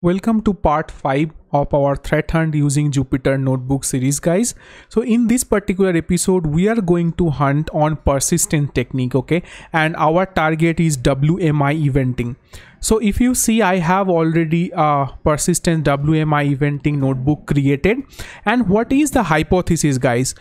Welcome to part 5 of our threat hunt using Jupyter notebook series guys. So in this particular episode we are going to hunt on persistent technique okay and our target is WMI eventing. So if you see I have already a persistent WMI eventing notebook created and what is the hypothesis guys?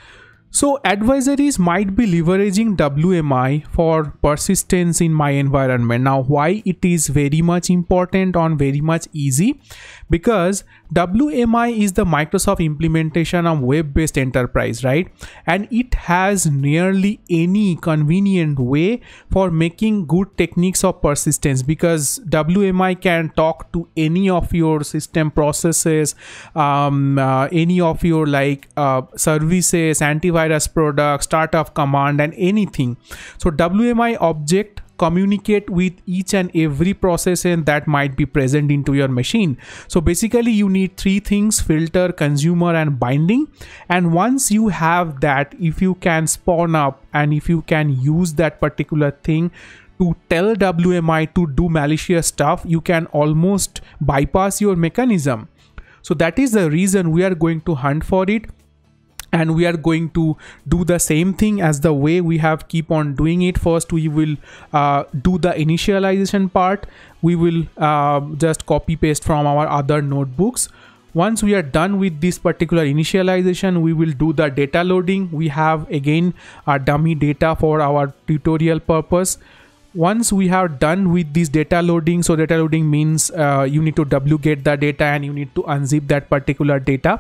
So advisories might be leveraging WMI for persistence in my environment. Now why it is very much important on very much easy because WMI is the Microsoft implementation of web-based enterprise, right? And it has nearly any convenient way for making good techniques of persistence because WMI can talk to any of your system processes, um, uh, any of your like uh, services, antivirus products, startup command and anything. So WMI object communicate with each and every process and that might be present into your machine. So basically you need three things filter consumer and binding. And once you have that if you can spawn up and if you can use that particular thing to tell WMI to do malicious stuff, you can almost bypass your mechanism. So that is the reason we are going to hunt for it and we are going to do the same thing as the way we have keep on doing it. First we will uh, do the initialization part. We will uh, just copy paste from our other notebooks. Once we are done with this particular initialization we will do the data loading. We have again a dummy data for our tutorial purpose. Once we have done with this data loading so data loading means uh, you need to wget the data and you need to unzip that particular data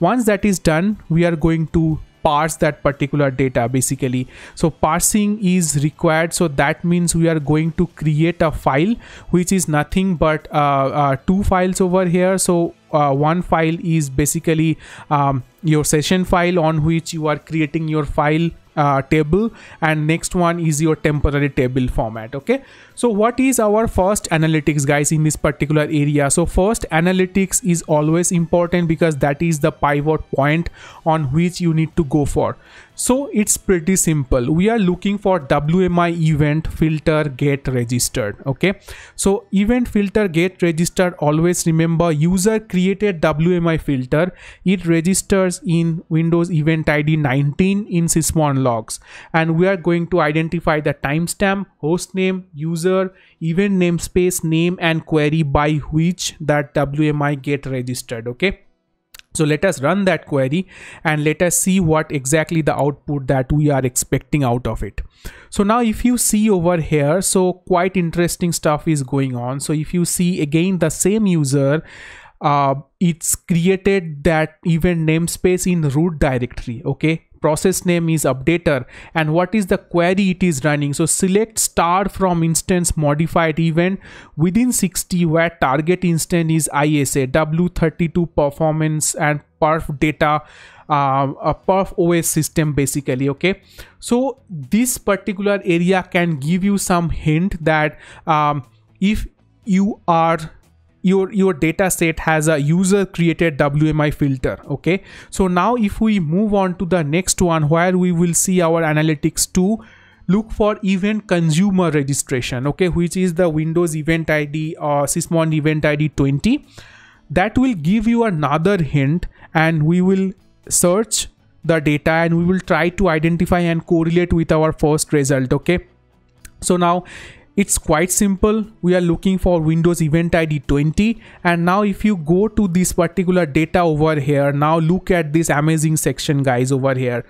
once that is done we are going to parse that particular data basically. So parsing is required. So that means we are going to create a file which is nothing but uh, uh, two files over here. So uh, one file is basically um, your session file on which you are creating your file uh, table and next one is your temporary table format okay? So what is our first analytics guys in this particular area? So first analytics is always important because that is the pivot point on which you need to go for so it's pretty simple. We are looking for WMI event filter get registered. Okay. So event filter get registered. Always remember user created WMI filter. It registers in Windows event ID 19 in sysmon logs. And we are going to identify the timestamp, host name, user, event namespace, name and query by which that WMI get registered. Okay so let us run that query and let us see what exactly the output that we are expecting out of it. So now if you see over here, so quite interesting stuff is going on. So if you see again the same user, uh, it's created that event namespace in root directory. Okay, process name is updater and what is the query it is running? So select star from instance modified event. Within 60 where target instance is isa w32 performance and perf data uh, a perf os system basically okay? So this particular area can give you some hint that um, if you are your your data set has a user created wmi filter okay? So now if we move on to the next one where we will see our analytics to look for event consumer registration okay? Which is the windows event id or sysmon event id 20 that will give you another hint and we will search the data and we will try to identify and correlate with our first result okay? So now it's quite simple. We are looking for windows event id 20 and now if you go to this particular data over here now look at this amazing section guys over here.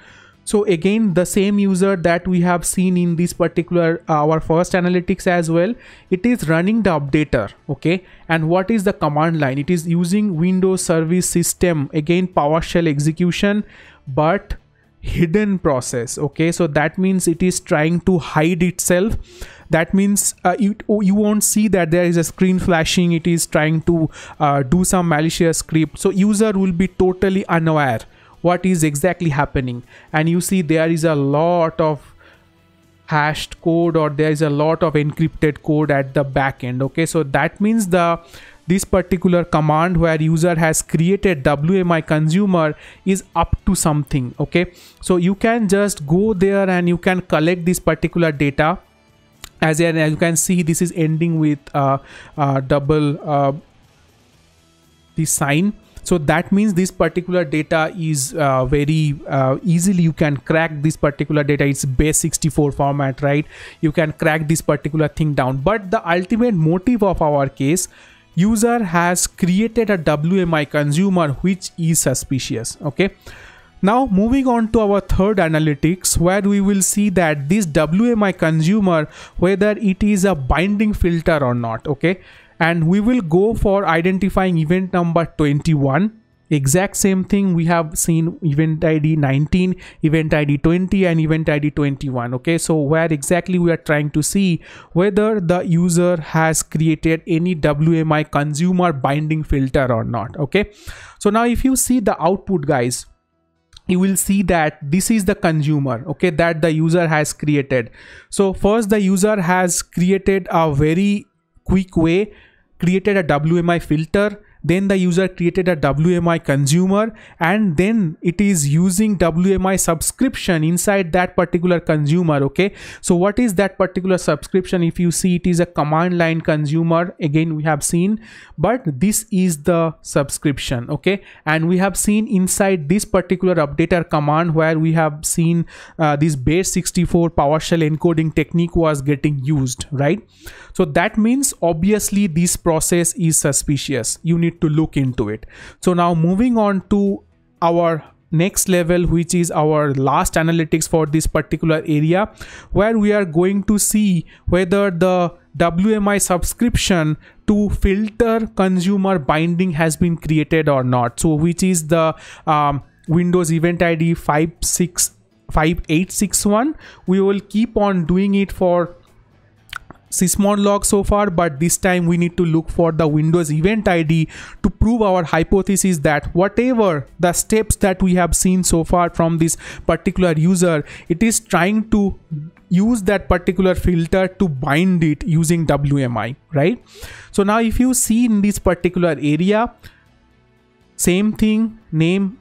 So again the same user that we have seen in this particular uh, our first analytics as well. It is running the updater okay? And what is the command line? It is using windows service system. Again powershell execution but hidden process okay? So that means it is trying to hide itself that means uh, you, you won't see that there is a screen flashing it is trying to uh, do some malicious script. So user will be totally unaware what is exactly happening. And you see there is a lot of hashed code or there is a lot of encrypted code at the back end okay? So that means the this particular command where user has created wmi consumer is up to something okay? So you can just go there and you can collect this particular data as, you can see this is ending with uh, uh, double uh, this sign. So that means this particular data is uh, very uh, easily you can crack this particular data. It's base 64 format right? You can crack this particular thing down. But the ultimate motive of our case user has created a wmi consumer which is suspicious okay now moving on to our third analytics where we will see that this WMI consumer whether it is a binding filter or not okay? And we will go for identifying event number 21 exact same thing we have seen event id 19 event id 20 and event id 21 okay? So where exactly we are trying to see whether the user has created any wmi consumer binding filter or not okay? So now if you see the output guys you will see that this is the consumer okay that the user has created. So first the user has created a very quick way created a wmi filter then the user created a WMI consumer and then it is using WMI subscription inside that particular consumer okay? So what is that particular subscription? If you see it is a command line consumer. Again we have seen but this is the subscription okay? And we have seen inside this particular updater command where we have seen uh, this base 64 PowerShell encoding technique was getting used right? So that means obviously this process is suspicious. You need need to look into it. So now moving on to our next level which is our last analytics for this particular area where we are going to see whether the WMI subscription to filter consumer binding has been created or not. So which is the um, Windows event ID 56861 we will keep on doing it for sysmon log so far but this time we need to look for the windows event id to prove our hypothesis that whatever the steps that we have seen so far from this particular user it is trying to use that particular filter to bind it using wmi right? So now if you see in this particular area same thing name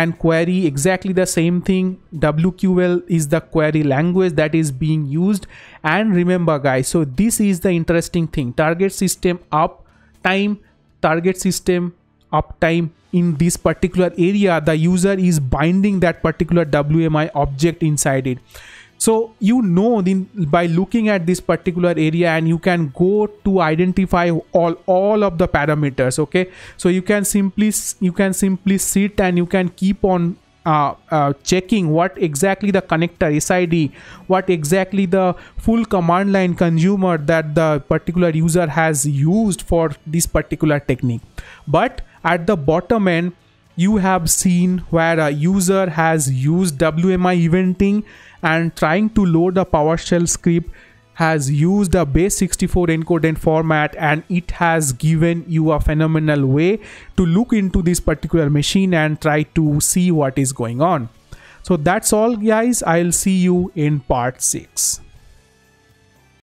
and query exactly the same thing. Wql is the query language that is being used. And remember guys so this is the interesting thing. Target system uptime target system uptime in this particular area the user is binding that particular wmi object inside it so you know then by looking at this particular area and you can go to identify all all of the parameters okay so you can simply you can simply sit and you can keep on uh, uh, checking what exactly the connector SID, what exactly the full command line consumer that the particular user has used for this particular technique. But at the bottom end, you have seen where a user has used WMI eventing and trying to load a PowerShell script has used a base 64 encoded format and it has given you a phenomenal way to look into this particular machine and try to see what is going on. So that's all guys. I'll see you in part 6.